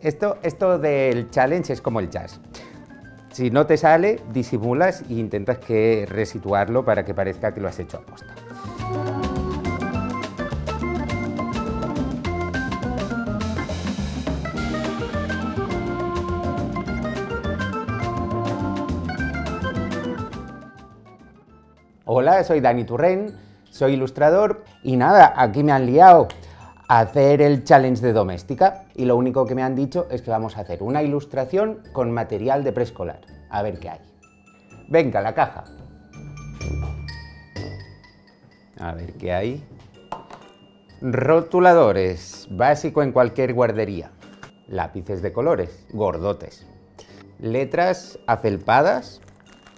Esto, esto del challenge es como el jazz. Si no te sale, disimulas e intentas que resituarlo para que parezca que lo has hecho a posta. Hola, soy Dani Turren, soy ilustrador y nada, aquí me han liado hacer el challenge de doméstica y lo único que me han dicho es que vamos a hacer una ilustración con material de preescolar. A ver qué hay. Venga, la caja. A ver qué hay. Rotuladores, básico en cualquier guardería. Lápices de colores, gordotes. Letras afelpadas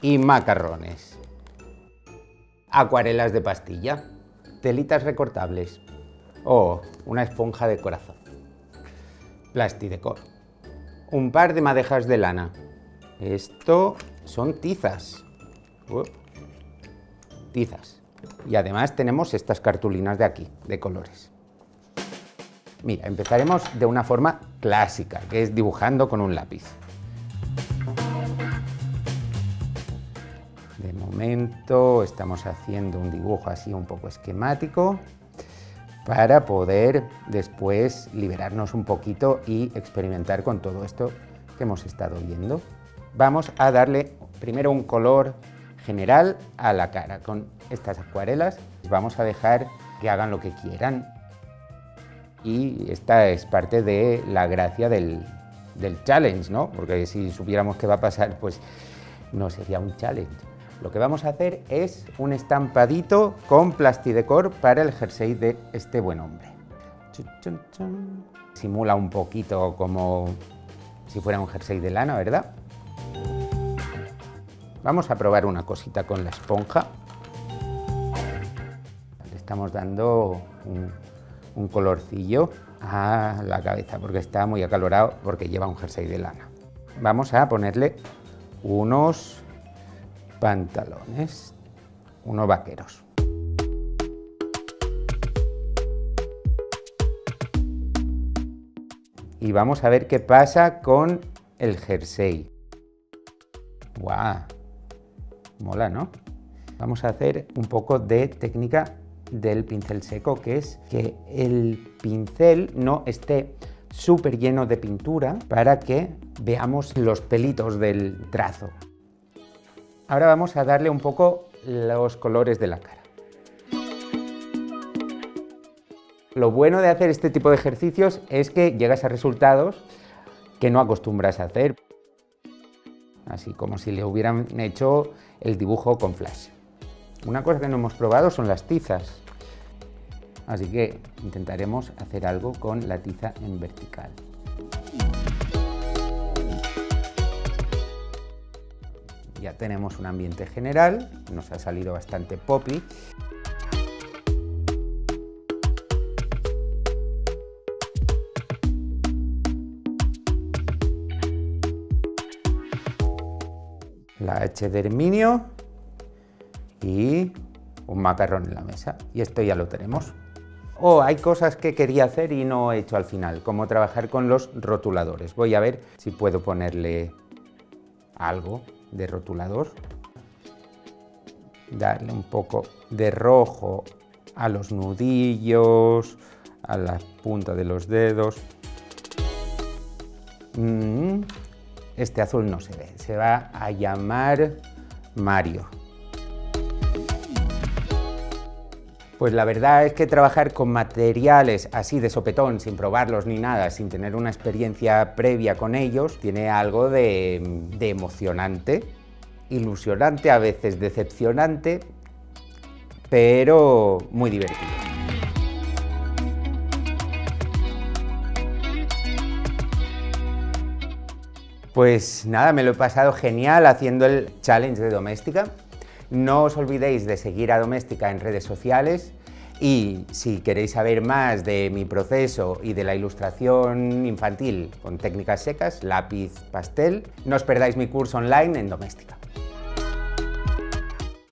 y macarrones acuarelas de pastilla, telitas recortables o una esponja de corazón, plastidecor, un par de madejas de lana. Esto son tizas. tizas. Y además tenemos estas cartulinas de aquí, de colores. Mira, empezaremos de una forma clásica, que es dibujando con un lápiz. De momento estamos haciendo un dibujo así un poco esquemático para poder después liberarnos un poquito y experimentar con todo esto que hemos estado viendo. Vamos a darle primero un color general a la cara con estas acuarelas. Vamos a dejar que hagan lo que quieran y esta es parte de la gracia del, del challenge, ¿no? Porque si supiéramos qué va a pasar, pues no sería un challenge. Lo que vamos a hacer es un estampadito con plastidecor para el jersey de este buen hombre. Simula un poquito como si fuera un jersey de lana, ¿verdad? Vamos a probar una cosita con la esponja. Le estamos dando un, un colorcillo a la cabeza porque está muy acalorado porque lleva un jersey de lana. Vamos a ponerle unos pantalones, unos vaqueros. Y vamos a ver qué pasa con el jersey. ¡Guau! Mola, ¿no? Vamos a hacer un poco de técnica del pincel seco, que es que el pincel no esté súper lleno de pintura para que veamos los pelitos del trazo. Ahora vamos a darle un poco los colores de la cara. Lo bueno de hacer este tipo de ejercicios es que llegas a resultados que no acostumbras a hacer. Así como si le hubieran hecho el dibujo con flash. Una cosa que no hemos probado son las tizas. Así que intentaremos hacer algo con la tiza en vertical. Ya tenemos un ambiente general, nos ha salido bastante poppy. La H de Herminio y un macarrón en la mesa. Y esto ya lo tenemos. Oh, hay cosas que quería hacer y no he hecho al final, como trabajar con los rotuladores. Voy a ver si puedo ponerle algo de rotulador, darle un poco de rojo a los nudillos, a la punta de los dedos. Mm, este azul no se ve, se va a llamar Mario. Pues la verdad es que trabajar con materiales así de sopetón, sin probarlos ni nada, sin tener una experiencia previa con ellos, tiene algo de, emocionante, ilusionante, a veces decepcionante, pero muy divertido. Pues nada, me lo he pasado genial haciendo el challenge de doméstica. No os olvidéis de seguir a Doméstica en redes sociales y si queréis saber más de mi proceso y de la ilustración infantil con técnicas secas, lápiz, pastel, no os perdáis mi curso online en Doméstica.